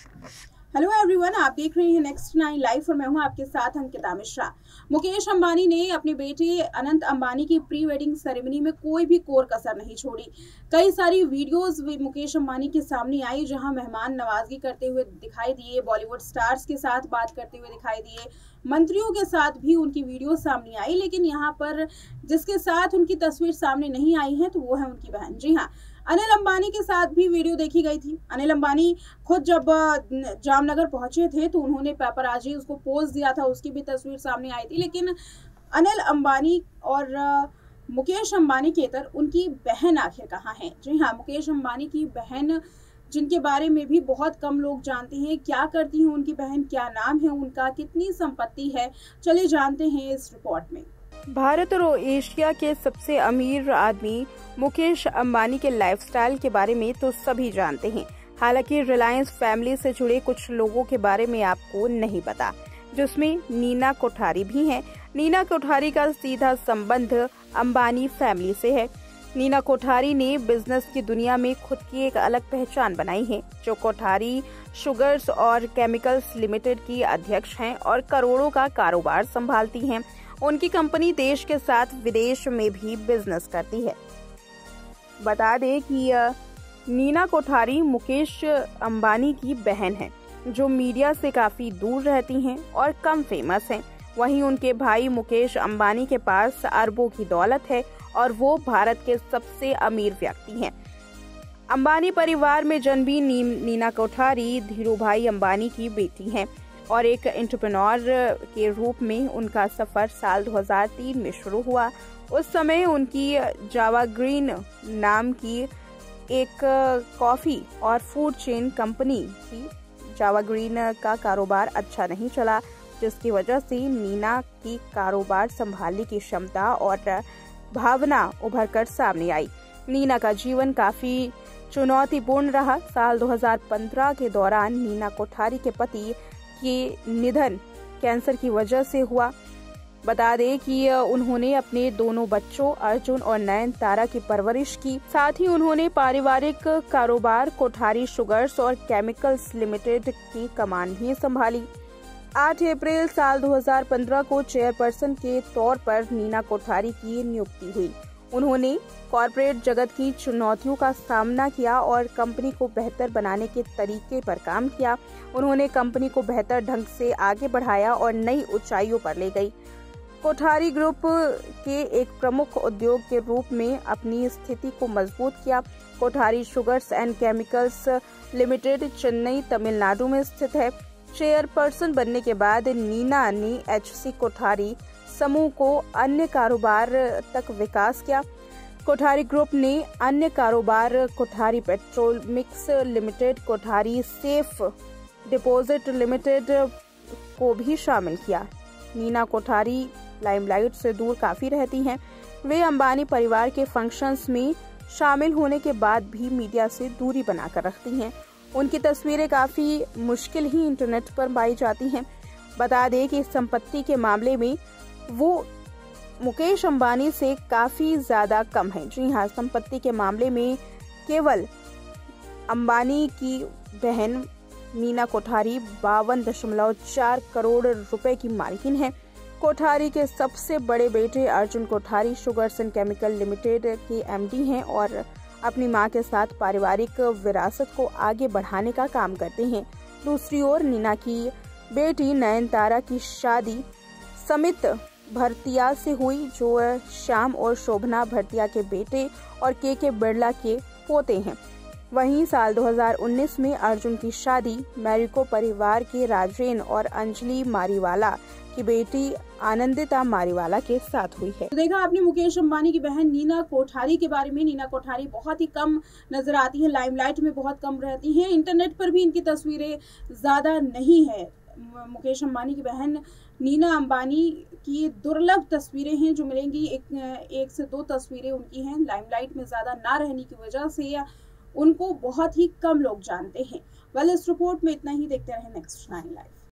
Hello everyone आप देख रहे हैं नेक्स्ट नाइन लाइव और मैं हूँ आपके साथ अंकिता मिश्रा। मुकेश अंबानी ने अपने बेटे अनंत अंबानी की प्री वेडिंग सेरेमनी में कोई भी कोर कसर नहीं छोड़ी। कई सारी वीडियोस मुकेश अंबानी के सामने आई जहाँ मेहमान नवाजगी करते हुए दिखाई दिए बॉलीवुड स्टार्स के साथ बात करते हुए दिखाई दिए। मंत्रियों के साथ भी उनकी वीडियो सामने आई, लेकिन यहाँ पर जिसके साथ उनकी तस्वीर सामने नहीं आई है तो वो है उनकी बहन। जी हाँ अनिल अंबानी के साथ भी वीडियो देखी गई थी। अनिल अंबानी खुद जब जामनगर पहुँचे थे तो उन्होंने पेपर पेपराजी उसको पोज दिया था, उसकी भी तस्वीर सामने आई थी। लेकिन अनिल अंबानी और मुकेश अंबानी के तर उनकी बहन आखिर कहाँ है? जी हाँ मुकेश अंबानी की बहन, जिनके बारे में भी बहुत कम लोग जानते हैं, क्या करती हैं उनकी बहन, क्या नाम है उनका, कितनी संपत्ति है, चलिए जानते हैं इस रिपोर्ट में। भारत और एशिया के सबसे अमीर आदमी मुकेश अंबानी के लाइफस्टाइल के बारे में तो सभी जानते हैं। हालाँकि रिलायंस फैमिली से जुड़े कुछ लोगों के बारे में आपको नहीं पता, जिसमें नीना कोठारी भी हैं। नीना कोठारी का सीधा संबंध अंबानी फैमिली से है। नीना कोठारी ने बिज़नेस की दुनिया में खुद की एक अलग पहचान बनाई है, जो कोठारी शुगर्स और केमिकल्स लिमिटेड की अध्यक्ष हैं और करोड़ों का कारोबार संभालती हैं। उनकी कंपनी देश के साथ विदेश में भी बिज़नेस करती है बता दें कि नीना कोठारी मुकेश अंबानी की बहन है जो मीडिया से काफ़ी दूर रहती हैं और कम फ़ेमस हैं। वहीं उनके भाई मुकेश अंबानी के पास अरबों की दौलत है और वो भारत के सबसे अमीर व्यक्ति हैं। अंबानी परिवार में जन्मी नी, नीना कोठारी धीरू भाई अंबानी की बेटी हैं। और एक एंटरप्रेन्योर के रूप में उनका सफ़र साल 2003 में शुरू हुआ। उस समय उनकी जावा ग्रीन नाम की एक कॉफ़ी और फ़ूड चेन कंपनी थी जावा ग्रीन का कारोबार अच्छा नहीं चला, जिसकी वजह से नीना की कारोबार संभालने की क्षमता और भावना उभर कर सामने आई। नीना का जीवन काफ़ी चुनौतीपूर्ण रहा। साल 2015 के दौरान नीना कोठारी के पति के निधन कैंसर की वजह से हुआ। बता दें कि उन्होंने अपने दोनों बच्चों, अर्जुन और नयन तारा की परवरिश की। साथ ही उन्होंने पारिवारिक कारोबार, कोठारी शुगर्स और केमिकल्स लिमिटेड की कमान भी संभाली। 8 अप्रैल साल 2015 को चेयरपर्सन के तौर पर नीना कोठारी की नियुक्ति हुई। उन्होंने कॉरपोरेट जगत की चुनौतियों का सामना किया और कंपनी को बेहतर बनाने के तरीके पर काम किया। उन्होंने कंपनी को बेहतर ढंग से आगे बढ़ाया और नई ऊंचाइयों पर ले गई। कोठारी ग्रुप के एक प्रमुख उद्योग के रूप में अपनी स्थिति को मज़बूत किया। Kothari sugars and chemicals limited, Chennai, Tamil Nadu में स्थित है। चेयरपर्सन बनने के बाद नीना ने एच कोठारी समूह को अन्य कारोबार तक विकास किया। कोठारी ग्रुप ने अन्य कारोबार, Kothari petrol mix limited, Kothari safe deposit limited को भी शामिल किया। नीना कोठारी लाइमलाइट से दूर काफ़ी रहती हैं। वे अंबानी परिवार के फ़ंक्शंस में शामिल होने के बाद भी मीडिया से दूरी बनाकर रखती हैं। उनकी तस्वीरें काफ़ी मुश्किल ही इंटरनेट पर पाई जाती हैं। बता दें कि संपत्ति के मामले में वो मुकेश अंबानी से काफ़ी ज़्यादा कम है। जी हाँ संपत्ति के मामले में केवल अंबानी की बहन नीना कोठारी बावन दशमलव चार करोड़ रुपए की मालकिन है। कोठारी के सबसे बड़े बेटे Arjun Kothari sugars and chemical limited के एमडी हैं और अपनी माँ के साथ पारिवारिक विरासत को आगे बढ़ाने का काम करते हैं। दूसरी ओर नीना की बेटी नयनतारा की शादी समित भरतिया से हुई, जो श्याम और शोभना भरतिया के बेटे और के के बिरला के पोते हैं। वहीं साल 2019 में अर्जुन की शादी, मैरिको परिवार के राजेन और अंजलि मारीवाला की बेटी आनंदिता मारीवाला के साथ हुई है। तो देखा आपने मुकेश अंबानी की बहन नीना कोठारी के बारे में। नीना कोठारी बहुत ही कम नज़र आती है, लाइमलाइट में बहुत कम रहती हैं। इंटरनेट पर भी इनकी तस्वीरें ज़्यादा नहीं है। मुकेश अंबानी की बहन नीना अंबानी की दुर्लभ तस्वीरें हैं जो मिलेंगी। एक एक से दो तस्वीरें उनकी हैं। लाइमलाइट में ज़्यादा ना रहने की वजह से या उनको बहुत ही कम लोग जानते हैं। वेल, इस रिपोर्ट में इतना ही। देखते रहे नेक्स्ट नाइन लाइफ